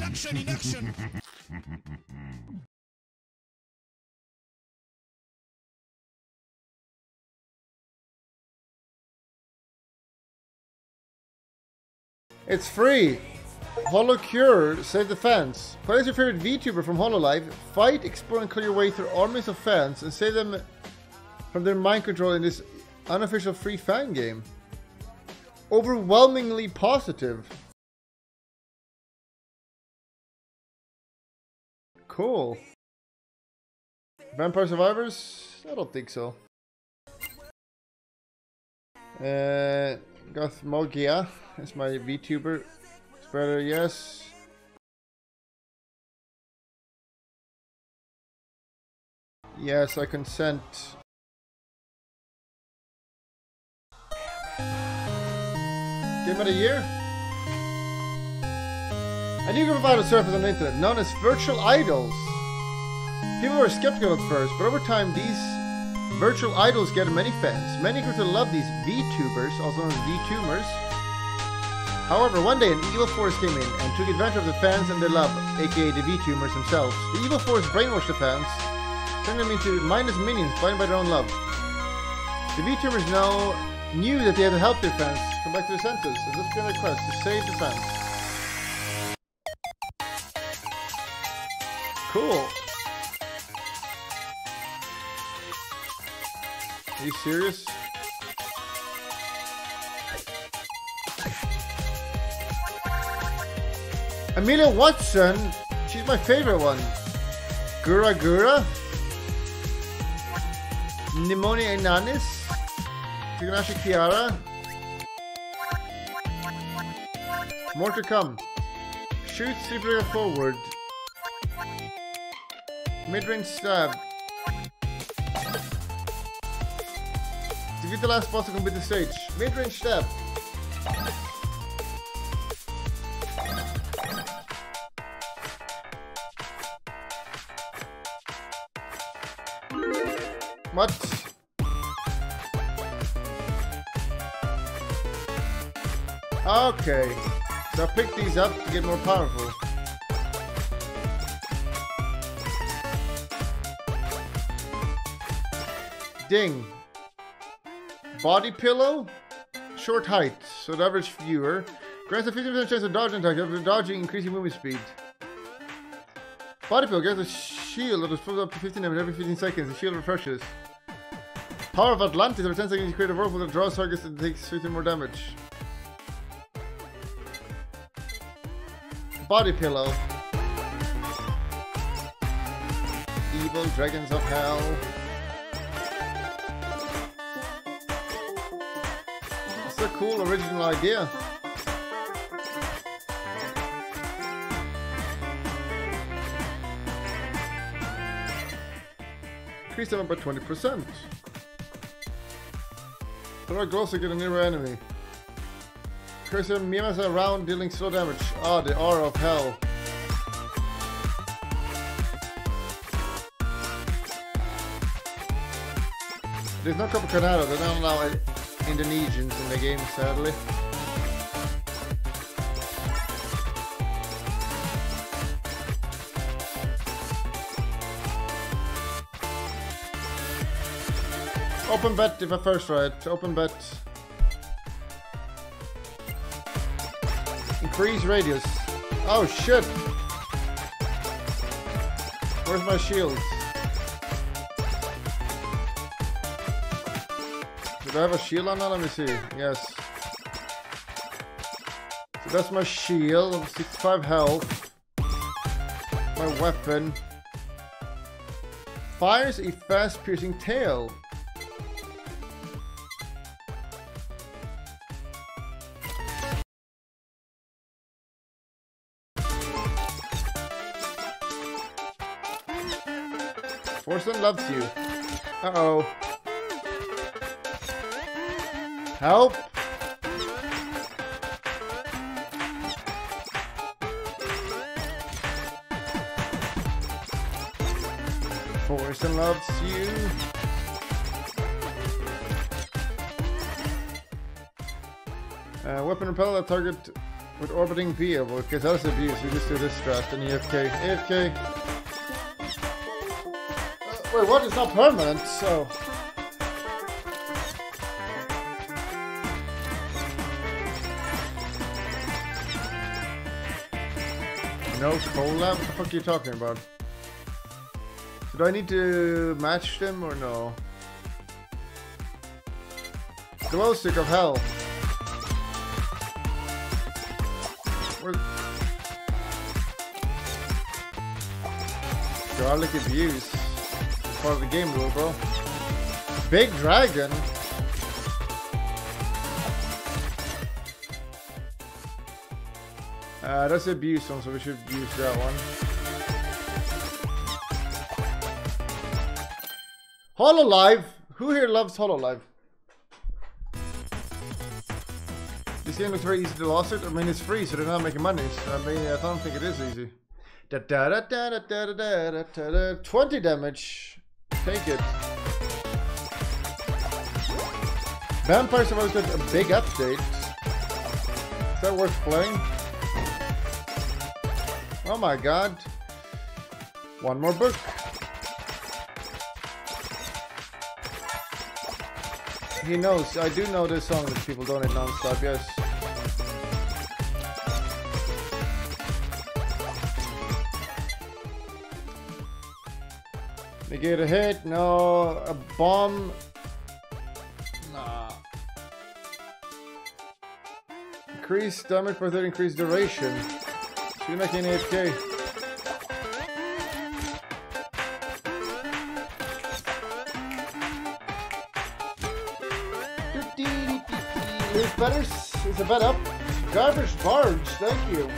In action. It's free. HoloCure, save the fans. Play as your favorite VTuber from Hololive. Fight, explore, and clear your way through armies of fans and save them from their mind control in this unofficial free fan game. Overwhelmingly positive. Cool. Vampire Survivors? I don't think so. Uh, Gothmogia is my VTuber. Spreader, yes. Yes, I consent. Game of the year? A new group of idols surface on the internet, known as virtual idols. People were skeptical at first, but over time these virtual idols get many fans. Many groups love these VTubers, also known as VTubers. However, one day an evil force came in and took advantage of the fans and their love, aka the VTubers themselves. The evil force brainwashed the fans, turning them into mindless minions blinded by their own love. The VTubers now knew that they had to help their fans come back to their senses, and this became their quest to save the fans. Cool. Are you serious? Amelia Watson, she's my favorite one. Gura Gura, Pneumonia Inanis, Fibonacci Kiara. More to come. Shoot super forward. Mid-range stab. Defeat the last boss to complete the stage. Mid-range stab. What? Okay. So I picked these up to get more powerful. Ding. Body pillow. Short height, so the average viewer. Grants a 50% chance of dodging attack after dodging, increasing movement speed. Body pillow grants a shield that is filled up to 15 damage every 15 seconds. The shield refreshes. Power of Atlantis, every 10 seconds you create a whirlpool that draws targets and takes 15 more damage. Body pillow. Evil dragons of hell. Cool original idea. Increase them by 20%. Throw a also get a near enemy. Curse Cursor mimes around dealing slow damage. Ah, the aura of hell. There's no Copacanado, they don't allow Indonesians in the game, sadly. Open bet if I first right. Open bet. Increase radius. Oh shit! Where's my shield? Did I have a shield on? Let me see. Yes. So that's my shield. 65 health. My weapon. Fires a fast piercing tail. Forsen loves you. Uh-oh. Help! Forsen loves you. Uh, weapon repel target With orbiting via, because that's abuse. We just do this strat and AFK. AFK. Uh, wait, what? It's not permanent, so. No collab? What the fuck are you talking about? So do I need to match them or no? Glow stick of hell. Where... Garlic abuse. Part of the game rule, bro. Big dragon. Uh, that's abuse one, so we should use that one. Hololive! Who here loves Hololive? This game is very easy to lose it. I mean, it's free, so they're not making money. So, I mean, I don't think it is easy. Da da da da da da da da da da 20 damage. Take it. Vampire Survivors got a big update. Is that worth playing? Oh my god. One more book. He knows. I do know this song that people donate non-stop, yes. They get a hit, no. A bomb. Nah. Increase damage by 30, increase duration. Shoot like any better is a bet up? Garbage barge, thank you.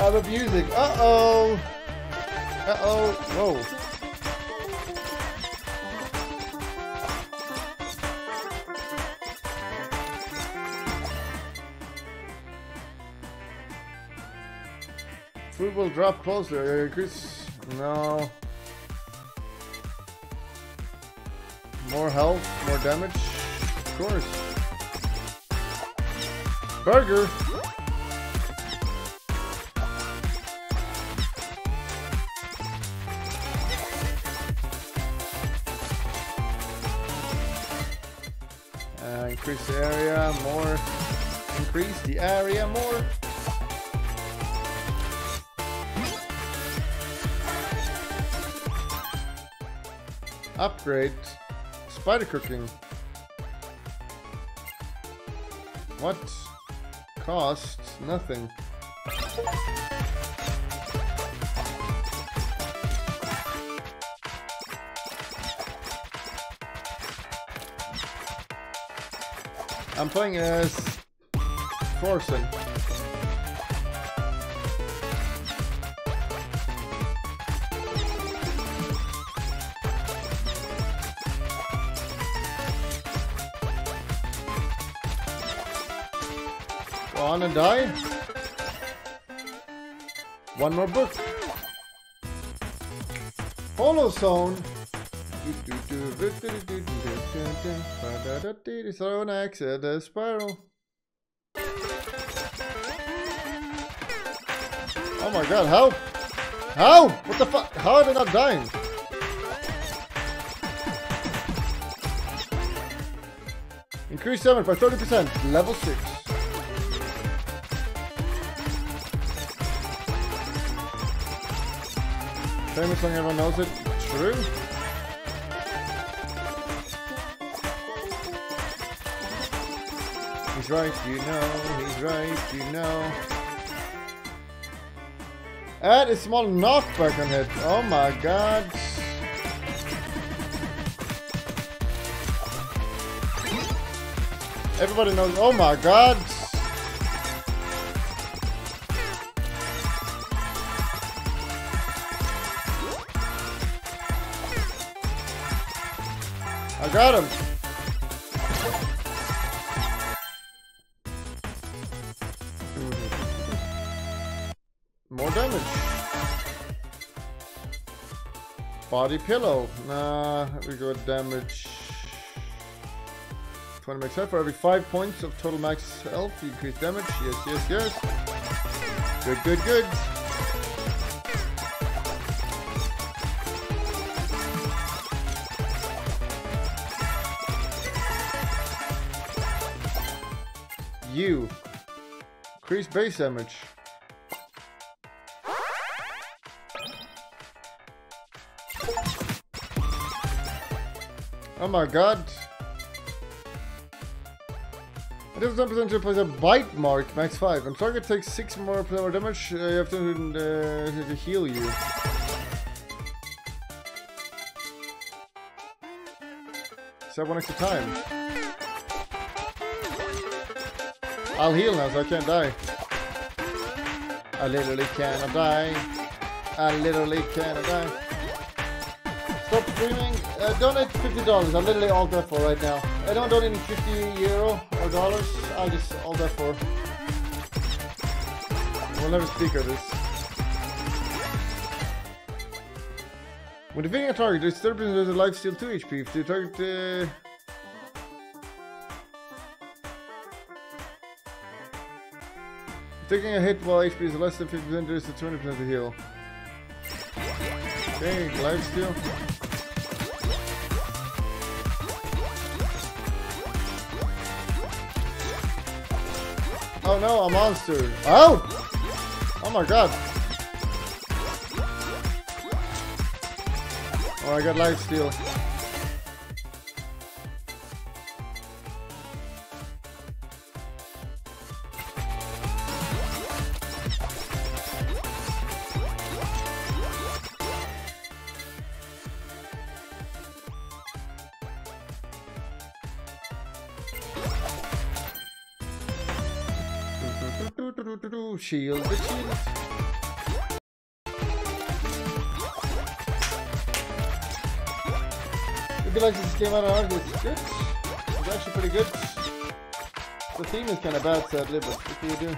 I'm abusing. Uh-oh. Uh-oh. Whoa. Will drop closer. Increase. No. More health, more damage. Of course. Burger. Uh, increase the area more. Increase the area more. Upgrade. Spider cooking. What? Cost? Nothing. I'm playing as On and die. One more book. Holozone. Zone exit the spiral. Oh my god, how? How? What the fuck? How are they not dying? Increase damage by 30%, level 6. Famous song, everyone knows it. True. He's right, you know. He's right, you know. Add a small knockback on it. Oh my god. Everybody knows. Oh my god. Got him. More damage. Body pillow. Nah, we go damage. 20 max health for every 5 points of total max health. You increase damage. Yes, yes, yes. Good, good, good. You. Increase base damage. Oh my god. It is represented to place a bite mark, max 5. And target takes 6 more damage, uh, you have to, uh, to heal you. So one extra time. I'll heal now so I can't die. I literally cannot die. I literally cannot die. Stop streaming. Uh, donate $50. I'm literally all there for right now. I don't donate 50 euro or dollars. I just all there for. We'll never speak of this. When defeating a target, there's 30% of life steal 2 HP. If the target... Uh, Taking a hit while HP is less than 50%, there's a 20% to heal. Okay, life steal. Oh no, a monster. Oh! Oh my god. Oh, I got life You like this game out of hard, it's good. It's actually pretty good. The theme is kind of bad, sadly, but what do you do?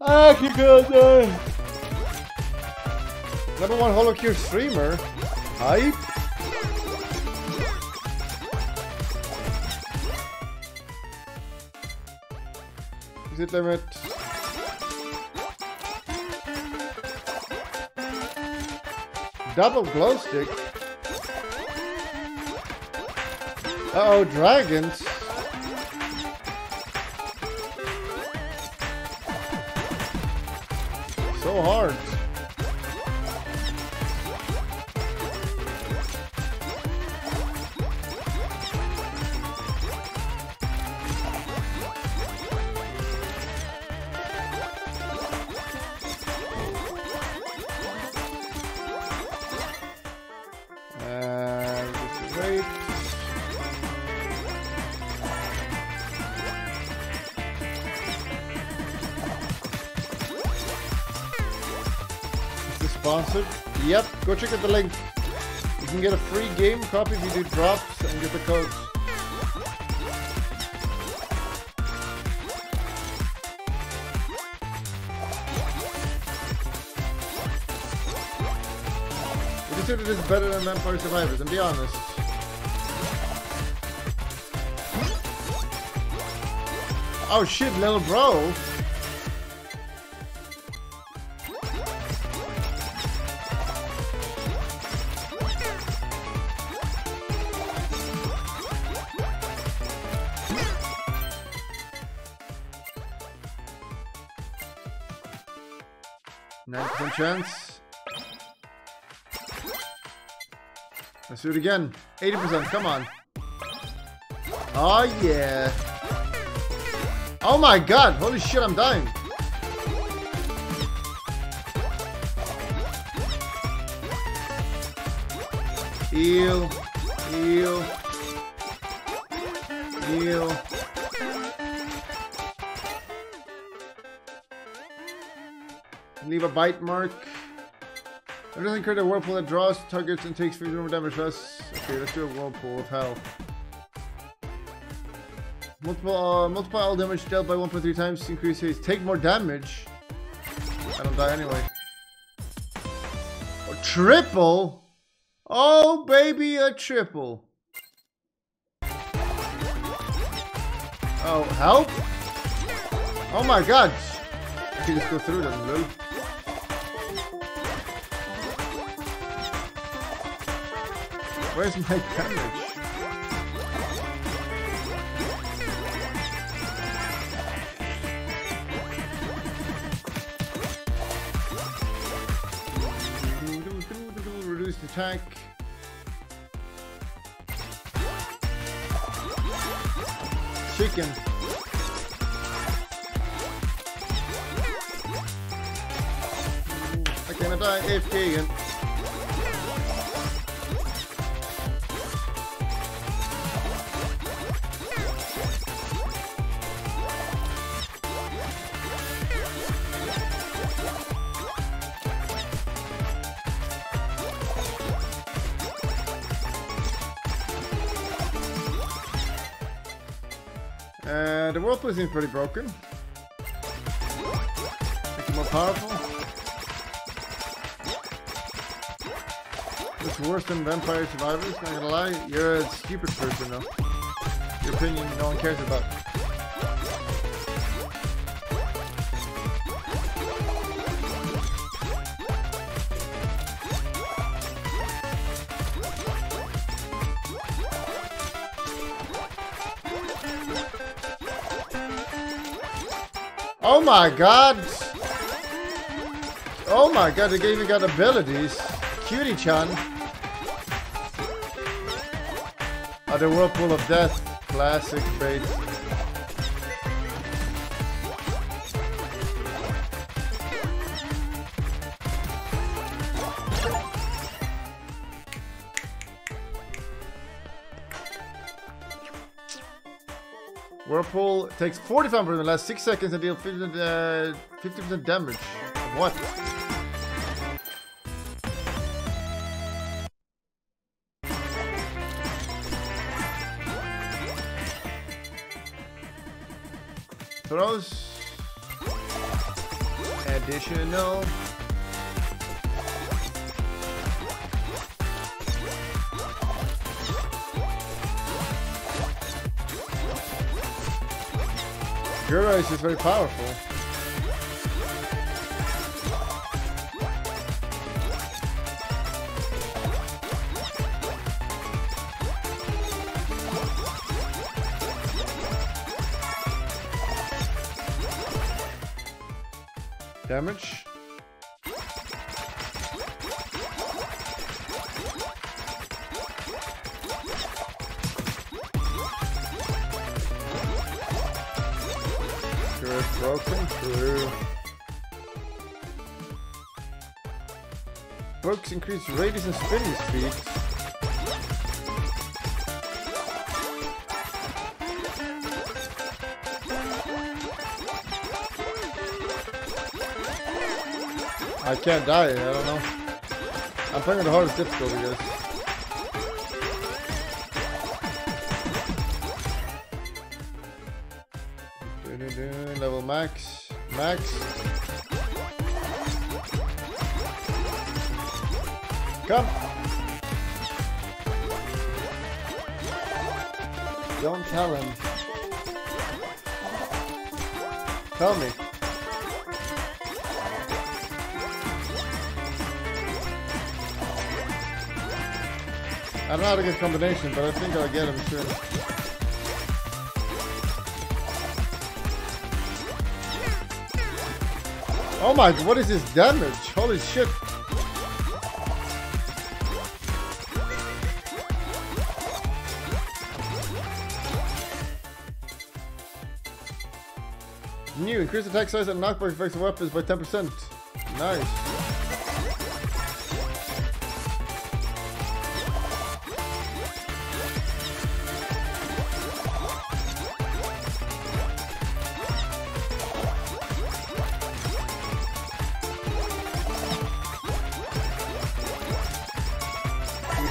Ah, going! Number one HoloCure streamer. Hype. Exit limit. Double glow stick. Uh oh, dragons. So hard. Sponsored? Yep, go check out the link. You can get a free game copy if you do drops and get the codes. We consider this better than Vampire Survivors, and be honest. Oh shit, little bro! Chance. Let's do it again. 80%, come on. Oh yeah. Oh my god, holy shit, I'm dying. Heal. Heal. Heal. Leave a bite mark. Everything create a whirlpool that draws targets and takes 50 more damage less. Okay, let's do a whirlpool of hell. Multiple uh, multiply all damage dealt by 1.3 times. Increase haste. Take more damage. I don't die anyway. Triple? Oh, baby, a triple. Oh, help? Oh my god. I can just go through them, lol. Where's my damage? Reduce the attack. Chicken. I cannot die AFK again. Uh, the whirlpool seems pretty broken. Make it more powerful. It's worse than Vampire Survivors, not gonna lie. You're a stupid person though. Your opinion no one cares about. My god! Oh my god, they even got abilities. Cutie-chan. Oh, the Whirlpool of Death. Classic bait. Whirlpool takes 45 for the last 6 seconds and deals 50%, uh, 50% damage. What? Throws. Additional. Gura is very powerful. Damage. Increase radius and spinning speed. I can't die, I don't know. I'm playing the hardest difficulty, guys. Level max. Max. Come! Don't tell him. Tell me. I don't know how to get combination, but I think I'll get him soon. Oh my, what is this damage? Holy shit. New, increase attack size and knockback effects of weapons by 10%. Nice.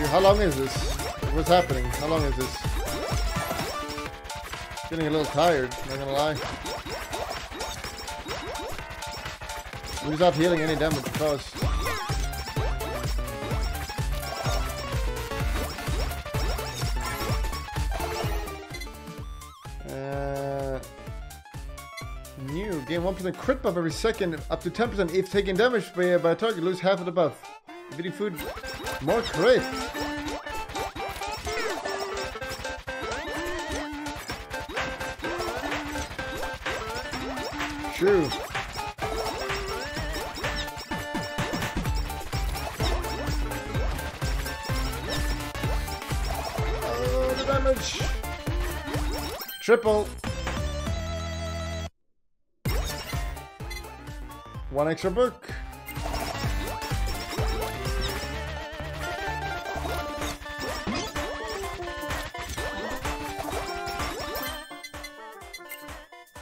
How long is this? What's happening? How long is this? Getting a little tired, not gonna lie. He's not healing any damage because. Uh, new. Gain 1% crit buff every second, up to 10% if taking damage by, by a target, lose half of the buff. If eating food, more crit. True. Triple. One extra book.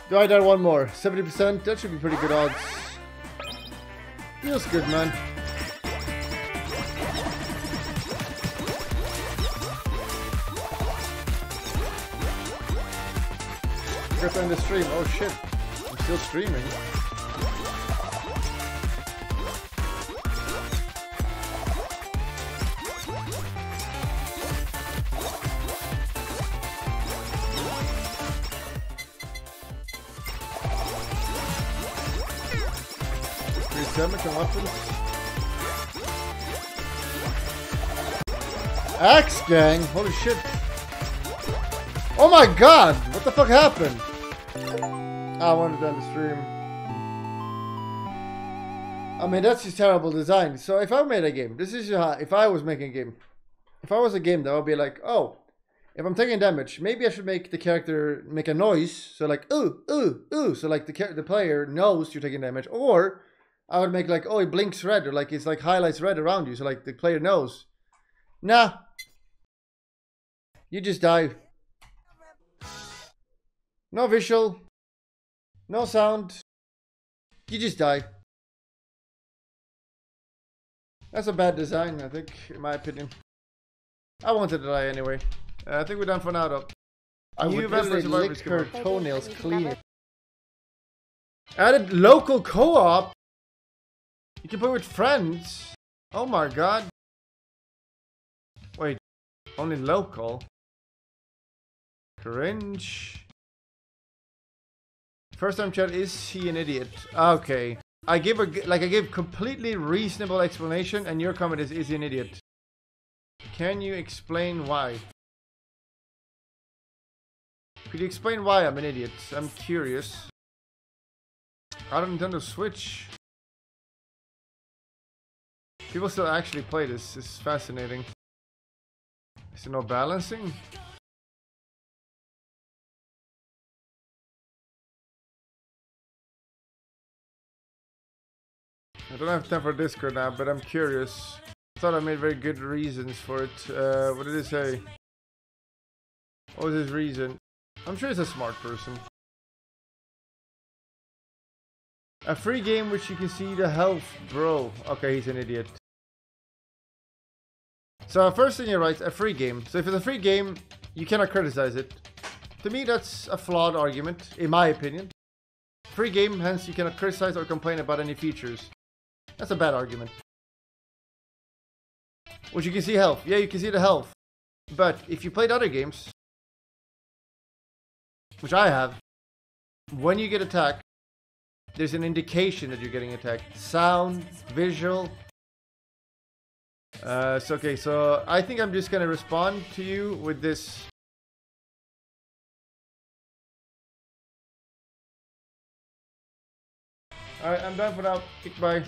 Do I die one more? 70%? That should be pretty good odds. Feels good, man. End the stream. Oh shit. I'm still streaming. Damage weapons. Axe gang? Holy shit. Oh my god! What the fuck happened? I wanted to end the stream. I mean, that's just terrible design. So if I made a game, this is how, if I was making a game. If I was a game, that would be like, oh, if I'm taking damage, maybe I should make the character make a noise. So like, ooh, ooh, ooh. So like the the player knows you're taking damage. Or I would make like, oh, it blinks red, or like it's like highlights red around you. So like the player knows. Nah. You just die. No visual. No sound. You just die. That's a bad design, I think, in my opinion. I wanted to die anyway. Uh, I think we're done for now, though. I New would Vampire really lick her toenails Maybe clean. Added local co-op. You can play with friends. Oh my god. Wait, only local. Cringe. First time chat, is he an idiot? Okay. I give a, like I give completely reasonable explanation and your comment is, is he an idiot? Can you explain why? Could you explain why I'm an idiot? I'm curious. Out of Nintendo Switch. People still actually play this. It's fascinating. Is there no balancing? I don't have time for Discord now, but I'm curious. I thought I made very good reasons for it. Uh, what did it say? What was his reason? I'm sure he's a smart person. A free game which you can see the health, bro. Okay, he's an idiot. So first thing he writes, a free game. So if it's a free game, you cannot criticize it. To me, that's a flawed argument, in my opinion. Free game, hence you cannot criticize or complain about any features. That's a bad argument. Which you can see health. Yeah, you can see the health. But if you played other games, which I have, when you get attacked, there's an indication that you're getting attacked. Sound, visual. Uh, so okay, so I think I'm just gonna respond to you with this. Alright, I'm done for now. Goodbye.